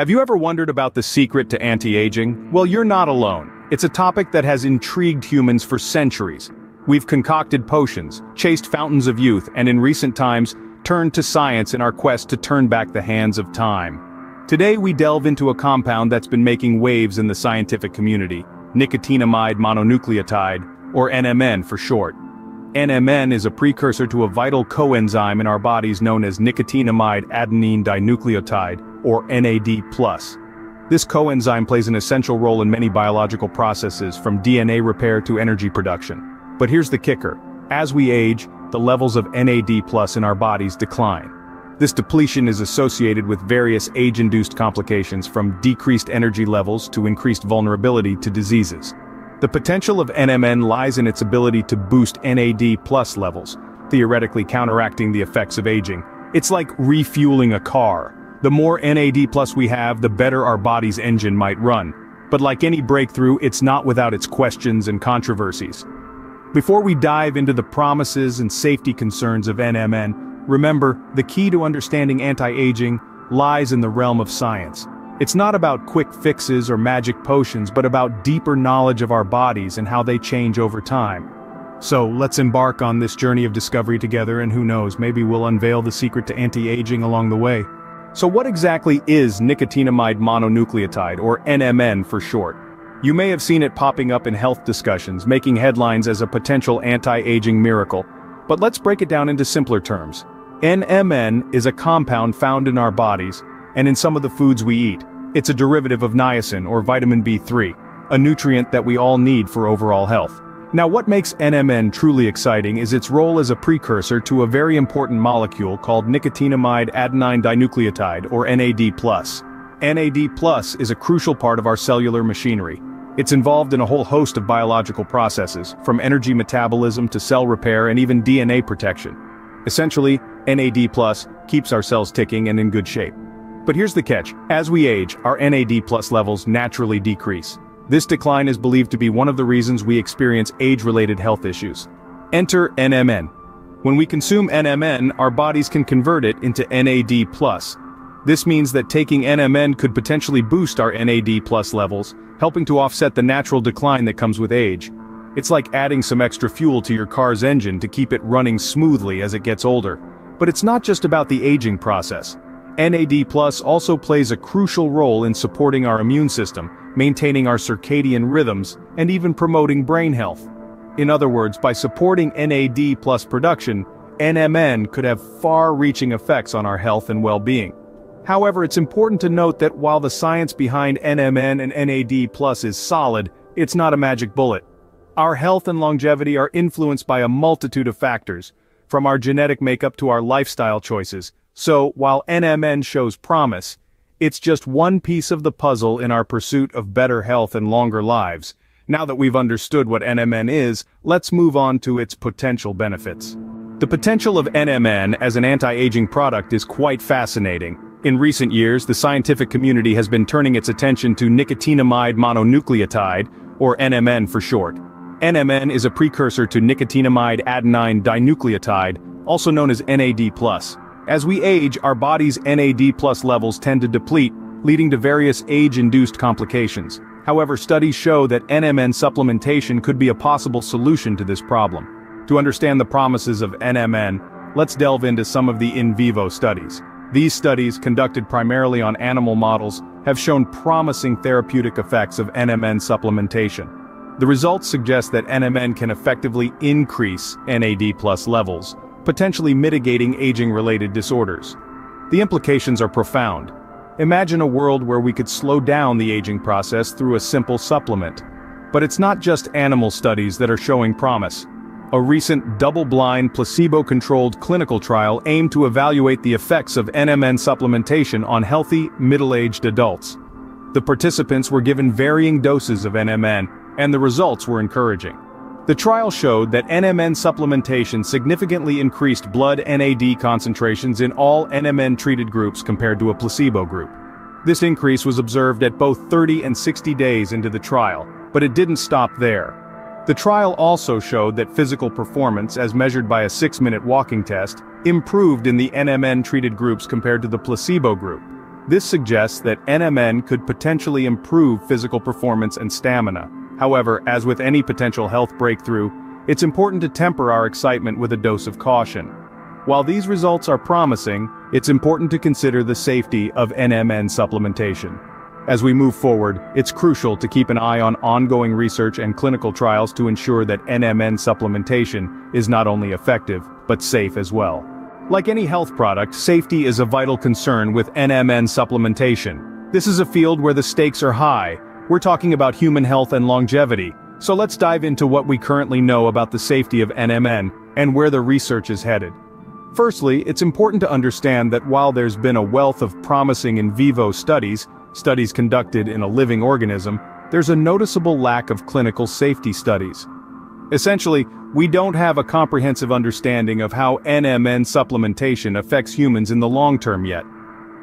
Have you ever wondered about the secret to anti-aging? Well, you're not alone. It's a topic that has intrigued humans for centuries. We've concocted potions, chased fountains of youth, and in recent times, turned to science in our quest to turn back the hands of time. Today we delve into a compound that's been making waves in the scientific community, nicotinamide mononucleotide, or NMN for short. NMN is a precursor to a vital coenzyme in our bodies known as nicotinamide adenine dinucleotide, or NAD+. This coenzyme plays an essential role in many biological processes from DNA repair to energy production. But here's the kicker. As we age, the levels of NAD+ in our bodies decline. This depletion is associated with various age-induced complications from decreased energy levels to increased vulnerability to diseases. The potential of NMN lies in its ability to boost NAD plus levels, theoretically counteracting the effects of aging. It's like refueling a car. The more NAD plus we have, the better our body's engine might run. But like any breakthrough, it's not without its questions and controversies. Before we dive into the promises and safety concerns of NMN, remember, the key to understanding anti-aging lies in the realm of science. It's not about quick fixes or magic potions but about deeper knowledge of our bodies and how they change over time. So, let's embark on this journey of discovery together and who knows, maybe we'll unveil the secret to anti-aging along the way. So what exactly is nicotinamide mononucleotide, or NMN for short? You may have seen it popping up in health discussions, making headlines as a potential anti-aging miracle. But let's break it down into simpler terms. NMN is a compound found in our bodies, and in some of the foods we eat. It's a derivative of niacin or vitamin B3, a nutrient that we all need for overall health. Now what makes NMN truly exciting is its role as a precursor to a very important molecule called nicotinamide adenine dinucleotide or NAD+. NAD+, is a crucial part of our cellular machinery. It's involved in a whole host of biological processes, from energy metabolism to cell repair and even DNA protection. Essentially, NAD+, keeps our cells ticking and in good shape. But here's the catch, as we age, our NAD+, levels naturally decrease. This decline is believed to be one of the reasons we experience age-related health issues. Enter NMN. When we consume NMN, our bodies can convert it into NAD+. This means that taking NMN could potentially boost our NAD plus levels, helping to offset the natural decline that comes with age. It's like adding some extra fuel to your car's engine to keep it running smoothly as it gets older. But it's not just about the aging process. NAD Plus also plays a crucial role in supporting our immune system, maintaining our circadian rhythms, and even promoting brain health. In other words, by supporting NAD Plus production, NMN could have far-reaching effects on our health and well-being. However, it's important to note that while the science behind NMN and NAD Plus is solid, it's not a magic bullet. Our health and longevity are influenced by a multitude of factors, from our genetic makeup to our lifestyle choices, so while NMN shows promise, it's just one piece of the puzzle in our pursuit of better health and longer lives. Now that we've understood what NMN is, let's move on to its potential benefits. The potential of NMN as an anti-aging product is quite fascinating. In recent years, the scientific community has been turning its attention to nicotinamide mononucleotide, or NMN for short. NMN is a precursor to nicotinamide adenine dinucleotide, also known as NAD+. As we age, our body's NAD plus levels tend to deplete, leading to various age-induced complications. However, studies show that NMN supplementation could be a possible solution to this problem. To understand the promises of NMN, let's delve into some of the in vivo studies. These studies, conducted primarily on animal models, have shown promising therapeutic effects of NMN supplementation. The results suggest that NMN can effectively increase NAD plus levels, potentially mitigating aging-related disorders. The implications are profound. Imagine a world where we could slow down the aging process through a simple supplement. But it's not just animal studies that are showing promise. A recent double-blind, placebo-controlled clinical trial aimed to evaluate the effects of NMN supplementation on healthy, middle-aged adults. The participants were given varying doses of NMN, and the results were encouraging. The trial showed that NMN supplementation significantly increased blood NAD concentrations in all NMN-treated groups compared to a placebo group. This increase was observed at both 30 and 60 days into the trial, but it didn't stop there. The trial also showed that physical performance, as measured by a 6-minute walking test, improved in the NMN-treated groups compared to the placebo group. This suggests that NMN could potentially improve physical performance and stamina. However, as with any potential health breakthrough, it's important to temper our excitement with a dose of caution. While these results are promising, it's important to consider the safety of NMN supplementation. As we move forward, it's crucial to keep an eye on ongoing research and clinical trials to ensure that NMN supplementation is not only effective, but safe as well. Like any health product, safety is a vital concern with NMN supplementation. This is a field where the stakes are high. We're talking about human health and longevity. So let's dive into what we currently know about the safety of NMN and where the research is headed. Firstly, it's important to understand that while there's been a wealth of promising in vivo studies, studies conducted in a living organism, there's a noticeable lack of clinical safety studies. Essentially, we don't have a comprehensive understanding of how NMN supplementation affects humans in the long term yet.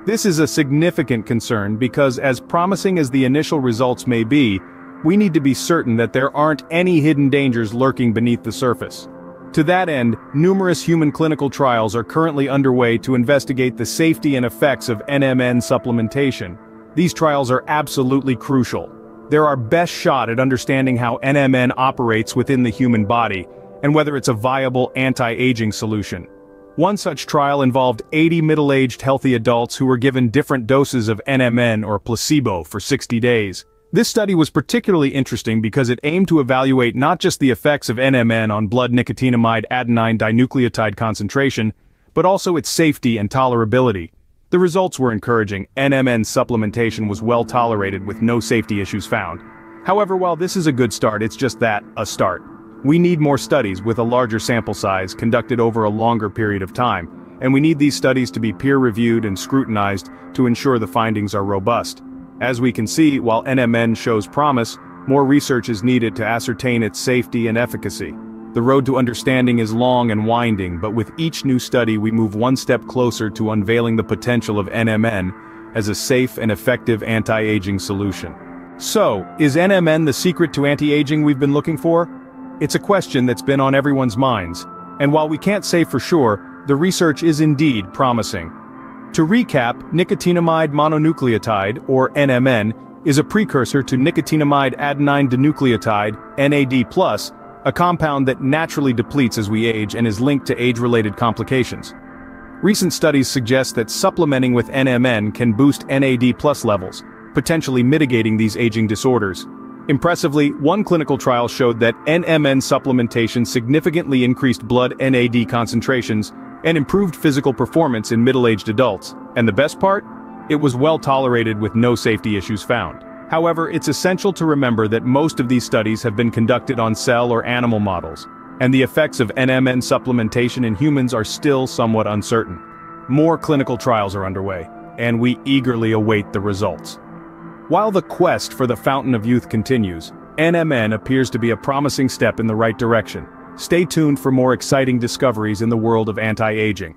This is a significant concern because as promising as the initial results may be, we need to be certain that there aren't any hidden dangers lurking beneath the surface. To that end, numerous human clinical trials are currently underway to investigate the safety and effects of NMN supplementation. These trials are absolutely crucial. They're our best shot at understanding how NMN operates within the human body, and whether it's a viable anti-aging solution. One such trial involved 80 middle-aged healthy adults who were given different doses of NMN or placebo for 60 days. This study was particularly interesting because it aimed to evaluate not just the effects of NMN on blood nicotinamide adenine dinucleotide concentration, but also its safety and tolerability. The results were encouraging, NMN supplementation was well tolerated with no safety issues found. However, while this is a good start, it's just that, a start. We need more studies with a larger sample size conducted over a longer period of time, and we need these studies to be peer-reviewed and scrutinized to ensure the findings are robust. As we can see, while NMN shows promise, more research is needed to ascertain its safety and efficacy. The road to understanding is long and winding, but with each new study we move one step closer to unveiling the potential of NMN as a safe and effective anti-aging solution. So, is NMN the secret to anti-aging we've been looking for? It's a question that's been on everyone's minds, and while we can't say for sure, the research is indeed promising. To recap, nicotinamide mononucleotide, or NMN, is a precursor to nicotinamide adenine dinucleotide, NAD+, a compound that naturally depletes as we age and is linked to age-related complications. Recent studies suggest that supplementing with NMN can boost NAD plus levels, potentially mitigating these aging disorders. Impressively, one clinical trial showed that NMN supplementation significantly increased blood NAD concentrations and improved physical performance in middle-aged adults. And the best part? It was well tolerated with no safety issues found. However, it's essential to remember that most of these studies have been conducted on cell or animal models, and the effects of NMN supplementation in humans are still somewhat uncertain. More clinical trials are underway, and we eagerly await the results. While the quest for the Fountain of Youth continues, NMN appears to be a promising step in the right direction. Stay tuned for more exciting discoveries in the world of anti-aging.